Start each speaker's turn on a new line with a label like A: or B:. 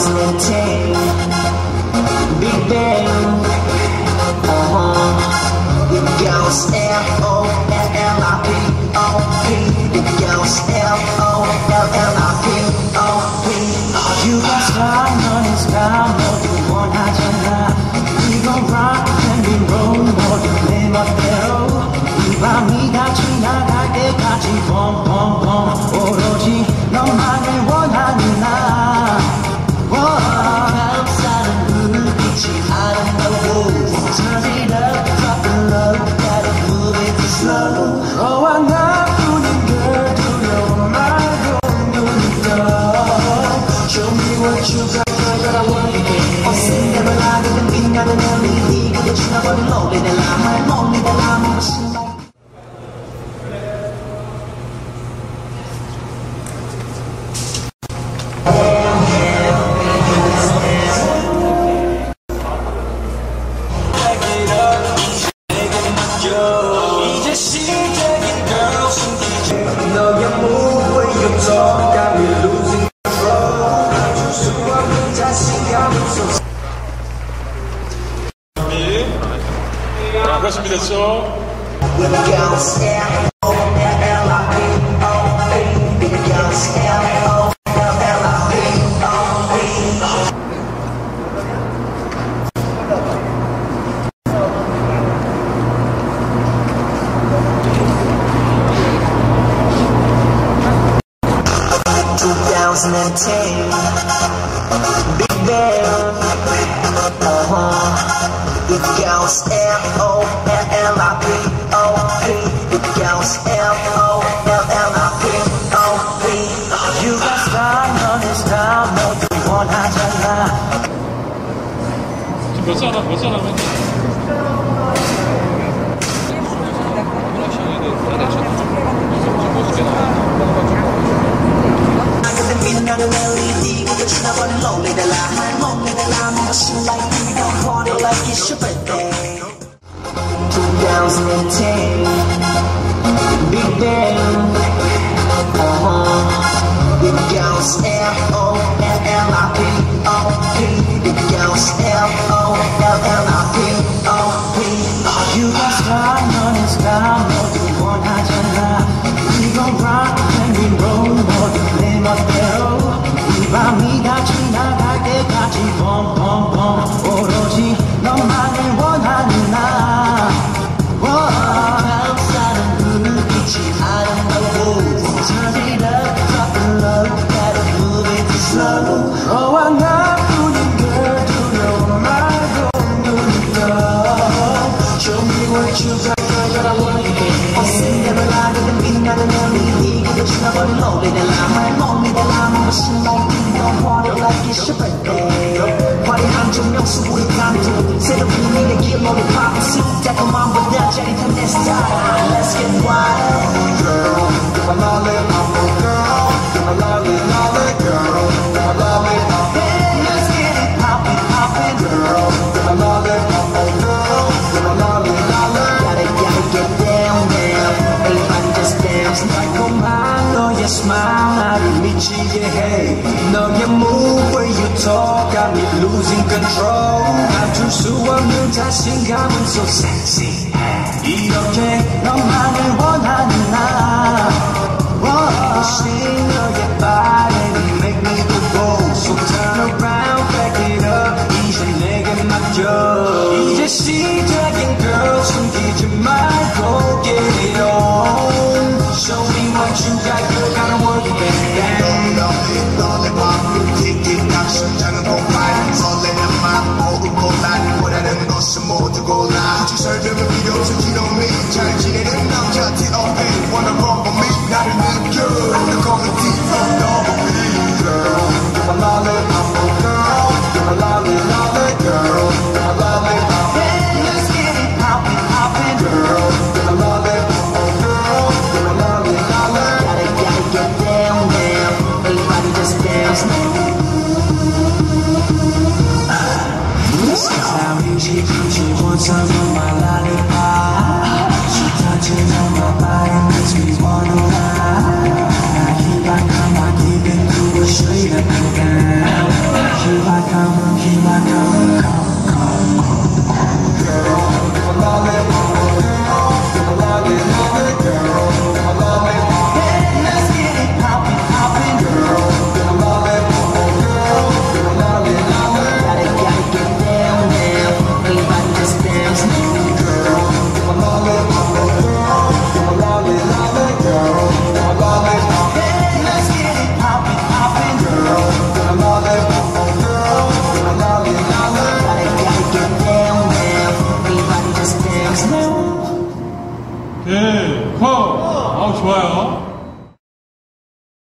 A: Cause me 자,
B: 그렇습니다. 2010 girls L-O-L-L-I-P-O-P The girls L-O-L-L-I-P-O-P
A: You got style, honey, style, no, you want not to lie a it's
B: sounds of the
A: Big Bang uh -huh. Big Gauss 다시 널
B: 잃어버려 like it's your birthday 화려한 조명수 우리 감독 새로운 미래 길로를 파고 싶 달콤한 보다 짜릿한 내 스타일
A: 많이 losing control. 감출 수 없는 자신감은 so sexy. 이렇게 너만을 원하는 나.
C: 一
B: 起去火马拉满